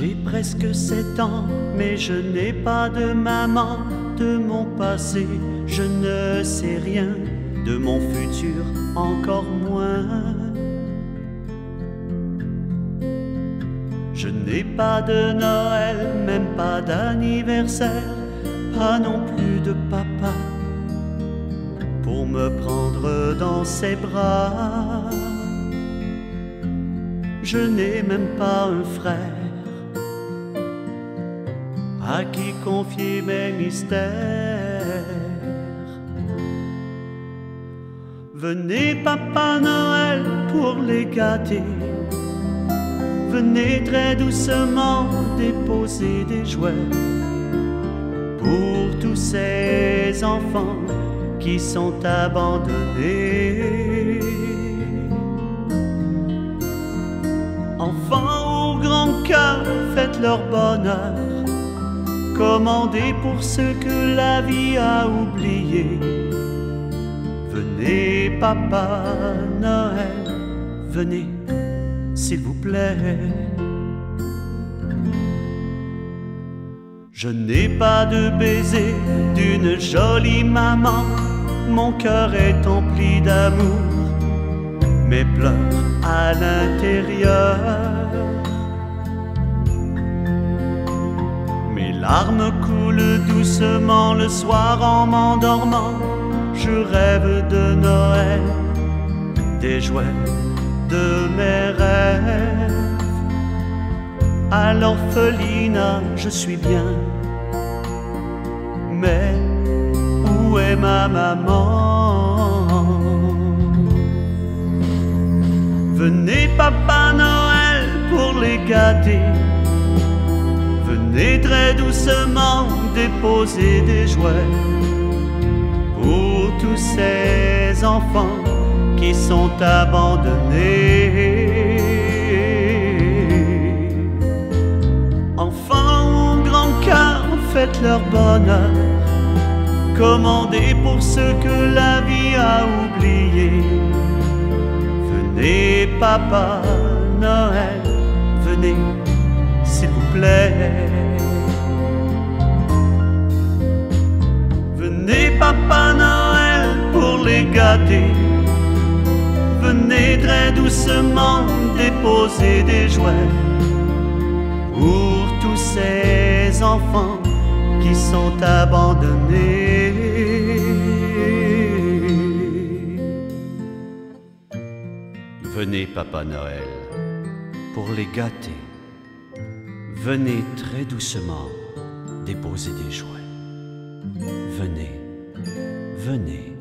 J'ai presque sept ans, mais je n'ai pas de maman. De mon passé, je ne sais rien. De mon futur, encore moins. Je n'ai pas de Noël, même pas d'anniversaire, pas non plus de papa pour me prendre dans ses bras. Je n'ai même pas un frère à qui confier mes mystères. Venez, Papa Noël, pour les gâter. Venez très doucement déposer des jouets pour tous ces enfants qui sont abandonnés. Enfants au grand cœur, faites leur bonheur commandez pour ceux que la vie a oubliés. Venez, Papa Noël, venez, s'il vous plaît. Je n'ai pas de baiser d'une jolie maman, mon cœur est empli d'amour, mes pleurs à l'intérieur. Larmes coulent doucement le soir en m'endormant. Je rêve de Noël, des jouets, de mes rêves. À l'orphelinat, je suis bien. Mais où est ma maman? Venez, Papa Noël, pour les gâter Venez très doucement déposer des jouets pour tous ces enfants qui sont abandonnés. Enfants au grand cœur, faites leur bonheur, commandez pour ceux que la vie a oubliés. Venez, Papa Noël, venez s'il vous plaît. Venez, Papa Noël, pour les gâter. Venez très doucement déposer des jouets pour tous ces enfants qui sont abandonnés. Venez, Papa Noël, pour les gâter. Venez très doucement déposer des jouets. Venez, venez.